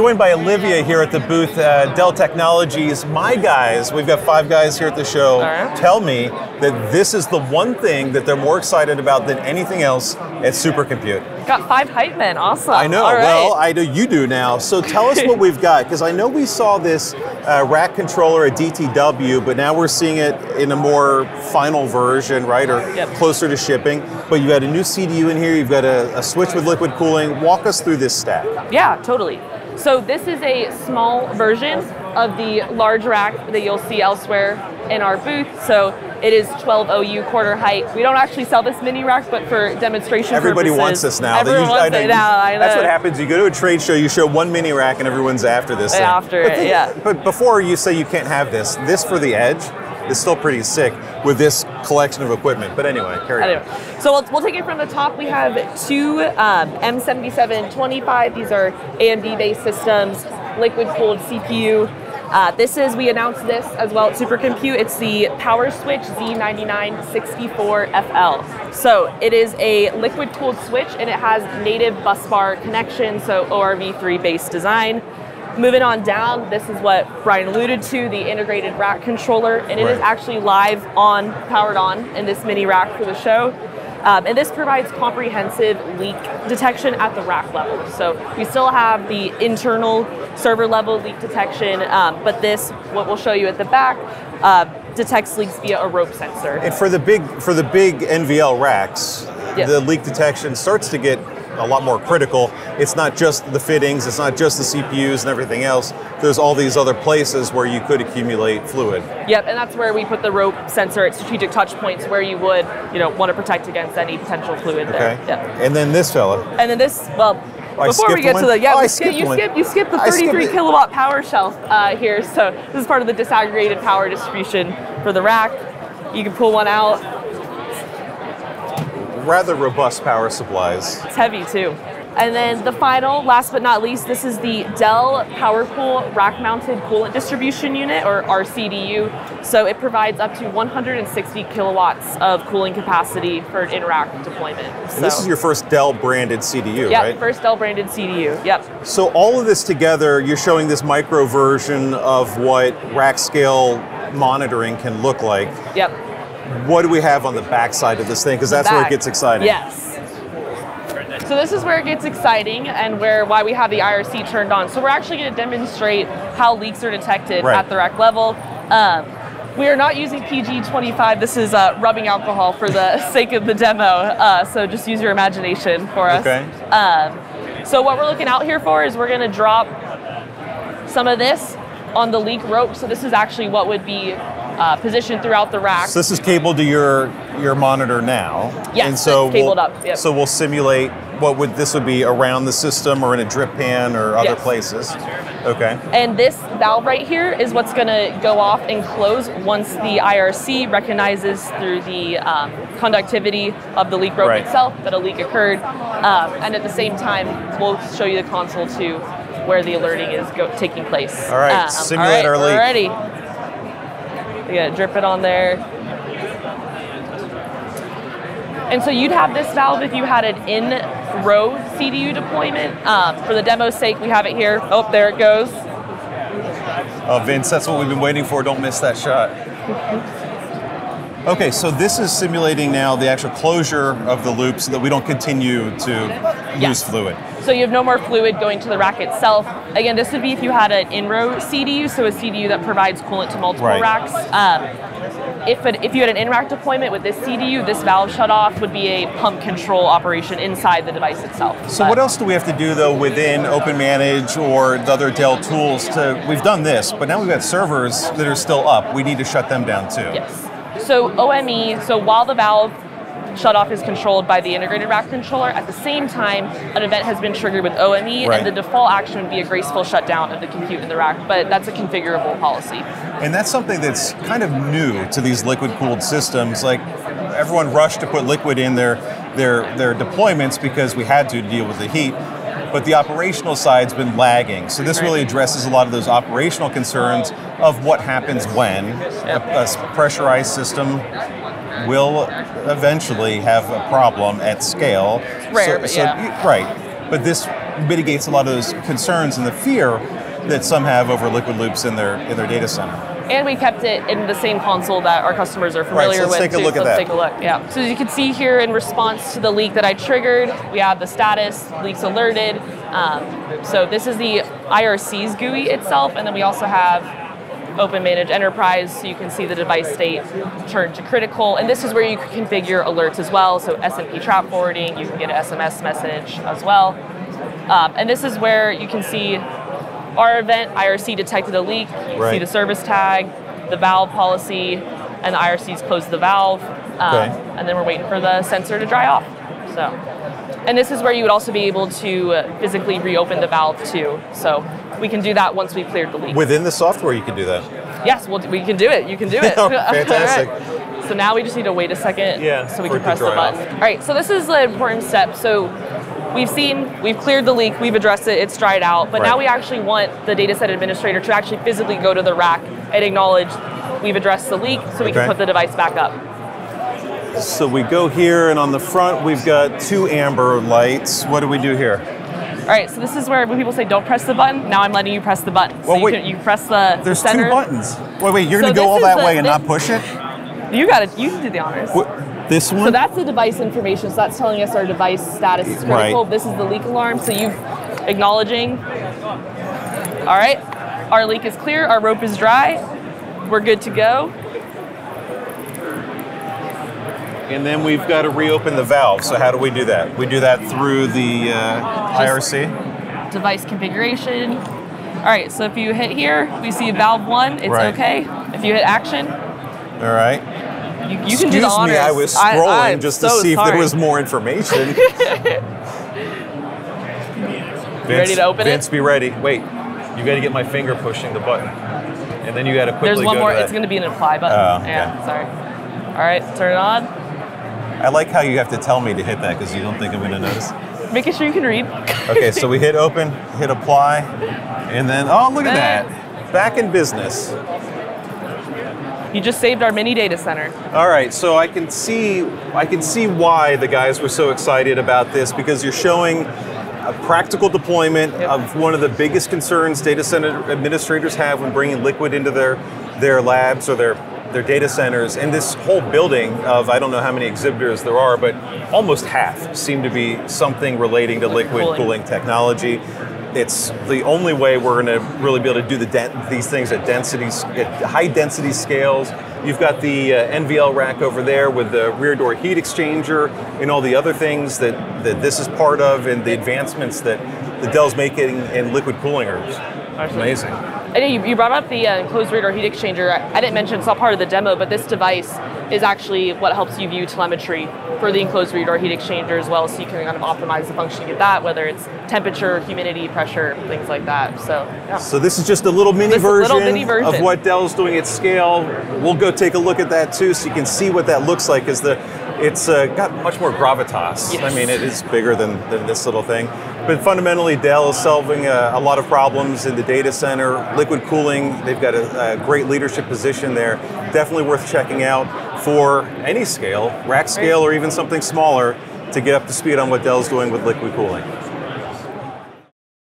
joined by Olivia here at the booth, uh, Dell Technologies. My guys, we've got five guys here at the show, right. tell me that this is the one thing that they're more excited about than anything else at Supercompute. Got five hype men. Awesome. I know. All right. Well, I know you do now. So tell us what we've got, because I know we saw this uh, rack controller at DTW, but now we're seeing it in a more final version, right, or Yep. closer to shipping. But you've got a new CDU in here. You've got a, a switch with liquid cooling. Walk us through this stack. Yeah, totally. So this is a small version of the large rack that you'll see elsewhere in our booth. So it is 12 OU quarter height. We don't actually sell this mini rack, but for demonstration Everybody purposes, wants this now. Everyone wants know, it now. That's what happens. You go to a trade show, you show one mini rack, and everyone's after this. thing. After but it, the- yeah. But before you say you can't have this, this for the edge is still pretty sick with this collection of equipment. But anyway, carry on. So we'll, we'll take it from the top. We have two um, M7725. These are AMD based systems, liquid cooled CPU. Uh, this is, we announced this as well at Supercompute. It's the PowerSwitch Z9964FL. So it is a liquid cooled switch and it has native bus bar connection, so ORV3 based design. Moving on down, this is what Brian alluded to, the integrated rack controller, and it is Right. actually live on, powered on in this mini rack for the show. Um, and this provides comprehensive leak detection at the rack level. So we still have the internal server level leak detection, um, but this, what we'll show you at the back, uh, detects leaks via a rope sensor. And for the big for the big NVL racks, Yes. the leak detection starts to get a lot more critical. It's not just the fittings, it's not just the CPUs and everything else. There's all these other places where you could accumulate fluid. Yep, and that's where we put the rope sensor at strategic touch points where you would, you know, want to protect against any potential fluid Okay. there. Yep. And then this fella. And then this, well, before we get one? to the yeah, Oh, skip- you skip you skip the 33 it. kilowatt power shelf uh, here. So this is part of the disaggregated power distribution for the rack. You can pull one out. Rather robust power supplies. It's heavy too. And then the final, last but not least, this is the Dell PowerCool rack-mounted coolant distribution unit, or RCDU. So it provides up to 160 kilowatts of cooling capacity for an in-rack deployment. So, And this is your first Dell branded CDU, yep, right? first Dell branded CDU. Yep. So all of this together, you're showing this micro version of what rack scale monitoring can look like. Yep. What do we have on the backside of this thing? Because that's where it gets exciting. Yes. So this is where it gets exciting and where why we have the IRC turned on. So we're actually going to demonstrate how leaks are detected Right. at the rack level. Um, we are not using PG25. This is uh, rubbing alcohol for the sake of the demo. Uh, so just use your imagination for us. Okay. Um, so what we're looking out here for is we're going to drop some of this on the leak rope. So this is actually what would be uh, positioned throughout the rack. So this is cabled to your your monitor now. Yes, and so it's cabled we'll, up, yep. So we'll simulate what would this would be around the system or in a drip pan or other Yes. places. Okay. And this valve right here is what's going to go off and close once the IRC recognizes through the um, conductivity of the leak rope Right. itself that a leak occurred. Um, and at the same time, we'll show you the console to where the alerting is go- taking place. All right, Um, simulate all our leak. Ready. You gotta drip it on there. And so you'd have this valve if you had an in-row CDU deployment. Um, for the demo's sake, we have it here. Oh, there it goes. Oh, Vince, that's what we've been waiting for. Don't miss that shot. Okay, so this is simulating now the actual closure of the loop so that we don't continue to lose fluid. So you have no more fluid going to the rack itself. Again, this would be if you had an in-row CDU, so a CDU that provides coolant to multiple Right. racks. Um, if, it, if you had an in-rack deployment with this CDU, this valve shut off would be a pump control operation inside the device itself. So what else do we have to do though within OpenManage or the other Dell tools to we've done this, but now we've got servers that are still up. We need to shut them down too. Yes. So OME, so while the valve shut off is controlled by the integrated rack controller, at the same time, an event has been triggered with OME, Right. and the default action would be a graceful shutdown of the compute in the rack, but that's a configurable policy. And that's something that's kind of new to these liquid cooled systems. Like everyone rushed to put liquid in their their their deployments because we had to deal with the heat. But the operational side's been lagging. So this really addresses a lot of those operational concerns of what happens when a, a pressurized system will eventually have a problem at scale. rare, so, but so- yeah. Right. But this mitigates a lot of those concerns and the fear that some have over liquid loops in their in their data center. And we kept it in the same console that our customers are familiar so let's with. take a too. look so at let's that. take a look. Yeah. So as you can see here, in response to the leak that I triggered, we have the status, leaks alerted. Um, so this is the IRC's GUI itself, and then we also have OpenManage Enterprise, so you can see the device state turned to critical. And this is where you can configure alerts as well. So SNMP trap forwarding, you can get an SMS message as well. Um, and this is where you can see our event, IRC detected a leak. Can see the service tag, the valve policy, and the IRC's closed the valve. Um, Okay. And then we're waiting for the sensor to dry off. So, and this is where you would also be able to uh, physically reopen the valve too. So we can do that once we've cleared the leak. Within the software, you can do that. yes, we'll, we can do it. You can do it. Oh, fantastic. right. So now we just need to wait a second Yeah, so we can press the button. All right, so this is an important step. So we've seen, we've cleared the leak, we've addressed it, it's dried out, but now we actually want the data set administrator to actually physically go to the rack and acknowledge we've addressed the leak so we Okay. can put the device back up. So we go here, and on the front, we've got two amber lights. What do we do here? All right, so this is where when people say don't press the button, now I'm letting you press the button. So Well, you, wait. can, you press the the There's center. two buttons. Wait, wait, you're So going to go all that the- way and not push it? You got it. You did the honors. What, this one? So that's the device information. So that's telling us our device status is critical. Right. This is the leak alarm. So you acknowledging. All right, our leak is clear. Our rope is dry. We're good to go. and then we've got to reopen the valve. So how do we do that? We do that through the uh, IRC? Device configuration. All right. So if you hit here, we see valve one. It's Right. okay. If you hit action, All right. You, you Excuse can do the honors. me, I was scrolling I'm just to so see if there was more information. You ready to open Vince, it? be ready. Wait, you got to get my finger pushing the button, and then you got to quickly There's one go more. to. It's going to be an apply button. Oh, okay. Yeah. Sorry. All right. Turn it on. I like how you have to tell me to hit that because you don't think I'm going to notice. Making sure you can read. Okay, so we hit open, hit apply, and then oh look at that, back in business. You just saved our mini data center. All right, so I can see I can see why the guys were so excited about this because you're showing a practical deployment Yep. of one of the biggest concerns data center administrators have when bringing liquid into their their labs or their their data centers. And this whole building of I don't know how many exhibitors there are, but almost half seem to be something relating to liquid cooling. cooling technology. It's the only way we're going to really be able to do the these things at densities, at high density scales. You've got the uh, NVL rack over there with the rear door heat exchanger and all the other things that, that this is part of, and the advancements that the Dell's making in liquid cooling are amazing. I know you, you brought up the uh, enclosed rear door heat exchanger. I, I didn't mention it's not part of the demo, but this device is actually what helps you view telemetry for the enclosed rear door heat exchanger as well, so you can kind of optimize the function get that, whether it's temperature, humidity, pressure, things like that. So yeah. So this is just a little mini, version, little mini version. of what Dell's doing at scale. We'll go take a look at that too, so you can see what that looks like. Is the it's uh, got much more gravitas. Yes. I mean, it is bigger than, than this little thing. But fundamentally, Dell is solving a, a lot of problems in the data center, liquid cooling. They've got a, a great leadership position there. Definitely worth checking out for any scale, rack scale, or even something smaller, to get up to speed on what Dell's doing with liquid cooling.